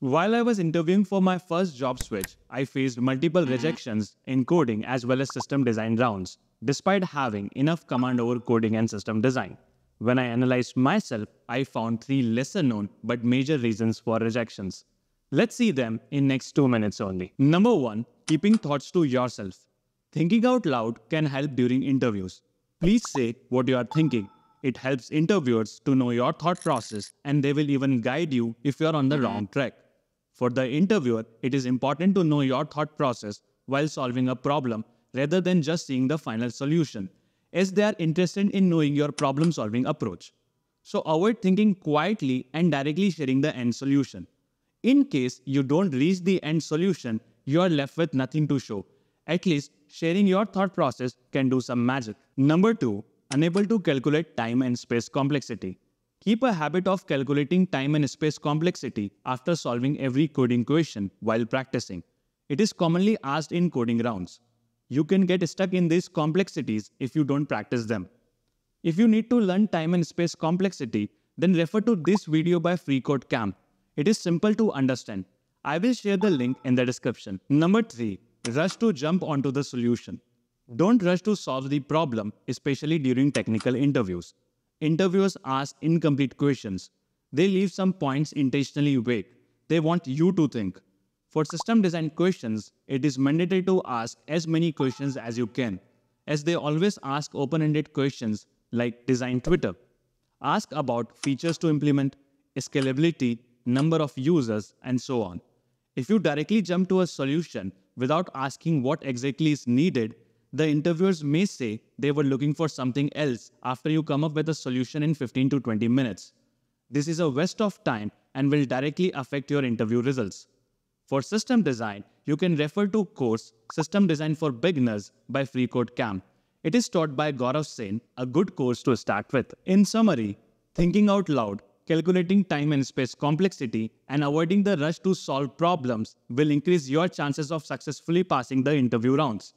While I was interviewing for my first job switch, I faced multiple mm-hmm. rejections in coding as well as system design rounds, despite having enough command over coding and system design. When I analyzed myself, I found three lesser known but major reasons for rejections. Let's see them in next 2 minutes only. Number 1, keeping thoughts to yourself. Thinking out loud can help during interviews. Please say what you are thinking. It helps interviewers to know your thought process and they will even guide you if you are on the mm-hmm. wrong track. For the interviewer, it is important to know your thought process while solving a problem rather than just seeing the final solution, as they are interested in knowing your problem solving approach. So avoid thinking quietly and directly sharing the end solution. In case you don't reach the end solution, you are left with nothing to show. At least sharing your thought process can do some magic. Number 2. Unable to calculate time and space complexity. Keep a habit of calculating time and space complexity after solving every coding question while practicing. It is commonly asked in coding rounds. You can get stuck in these complexities if you don't practice them. If you need to learn time and space complexity, then refer to this video by FreeCodeCamp. It is simple to understand. I will share the link in the description. Number 3. Rush to jump onto the solution. Don't rush to solve the problem, especially during technical interviews. Interviewers ask incomplete questions. They leave some points intentionally vague. They want you to think. For system design questions, it is mandatory to ask as many questions as you can, as they always ask open-ended questions like design Twitter. Ask about features to implement, scalability, number of users, and so on. If you directly jump to a solution without asking what exactly is needed, the interviewers may say they were looking for something else after you come up with a solution in 15 to 20 minutes. This is a waste of time and will directly affect your interview results. For system design, you can refer to course System Design for Beginners by FreeCodeCamp. It is taught by Gaurav Sen, a good course to start with. In summary, thinking out loud, calculating time and space complexity, and avoiding the rush to solve problems will increase your chances of successfully passing the interview rounds.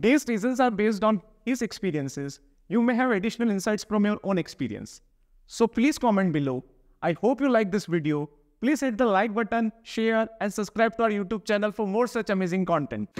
These reasons are based on his experiences. You may have additional insights from your own experience. So please comment below. I hope you like this video. Please hit the like button, share and subscribe to our YouTube channel for more such amazing content.